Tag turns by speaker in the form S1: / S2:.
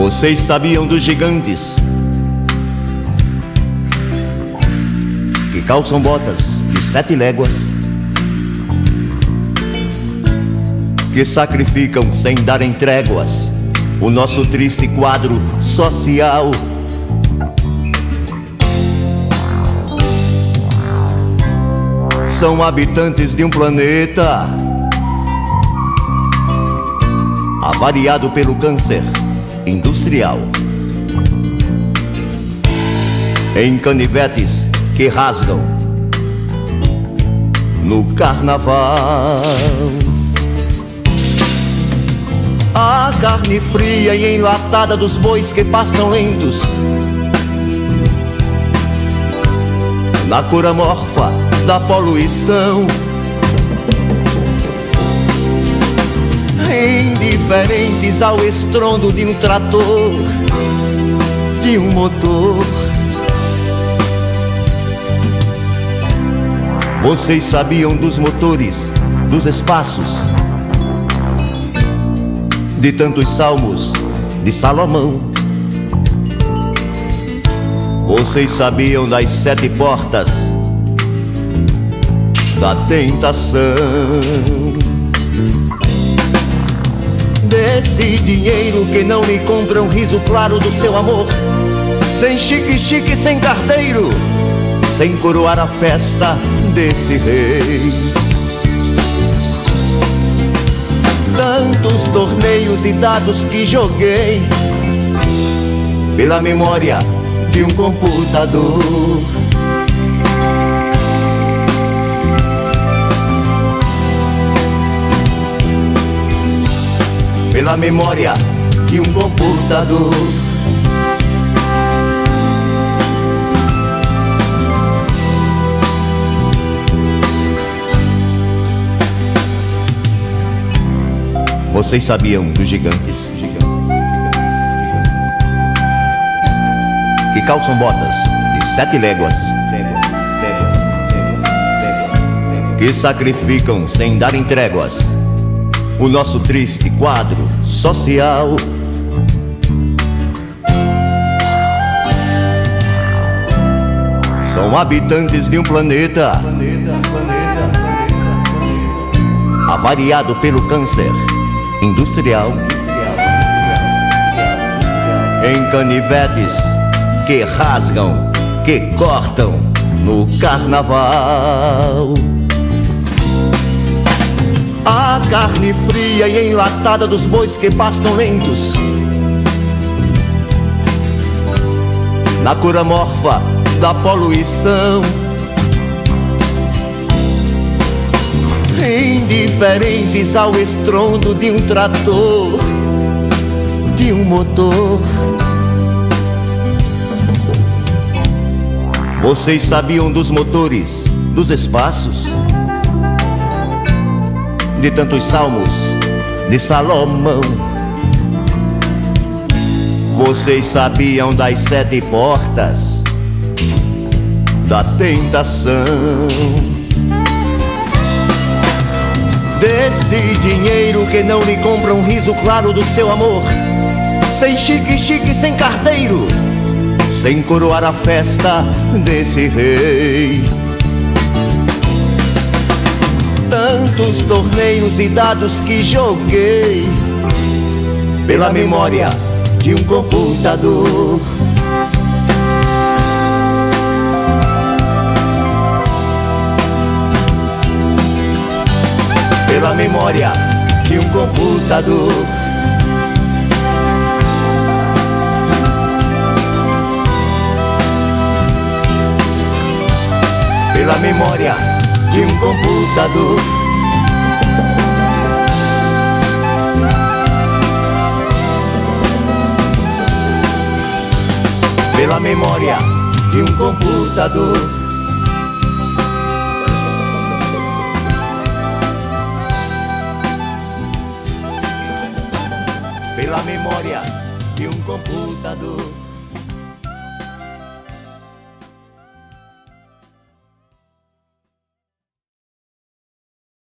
S1: Vocês sabiam dos gigantes que calçam botas de sete léguas, que sacrificam sem darem tréguas o nosso triste quadro social. São habitantes de um planeta avariado pelo câncer industrial. Em canivetes que rasgam no carnaval. A carne fria e enlatada dos bois que pastam lentos. Na cor amorfa da poluição. Indiferentes ao estrondo de um trator, de um motor. Vocês sabiam dos motores, dos espaços, de tantos salmos de Salomão. Vocês sabiam das sete portas da tentação. Desse dinheiro que não lhe compra um riso claro do seu amor, sem chique-chique, sem carteiro, sem coroar a festa desse rei. tantos torneios e dados que joguei pela memória de um computador. Pela memória de um computador. Vocês sabiam dos gigantes, gigantes, gigantes, gigantes que calçam botas de sete léguas, léguas, léguas, léguas, léguas, que sacrificam sem darem tréguas o nosso triste quadro social. São habitantes de um planeta, planeta, planeta, planeta avariado pelo câncer industrial. Em canivetes que rasgam, que cortam no carnaval. Carne fria e enlatada dos bois que pastam lentos. Na cura morfa da poluição. indiferentes ao estrondo de um trator, de um motor. Vocês sabiam dos motores, dos espaços, de tantos salmos de Salomão. Vocês sabiam das sete portas da tentação. Desse dinheiro que não lhe compra um riso claro do seu amor. Sem chique-chique, sem carteiro, sem coroar a festa desse rei. Tantos torneios e dados que joguei pela memória de um computador. pela memória de um computador. Pela memória de um computador. Computador. pela memória de um computador.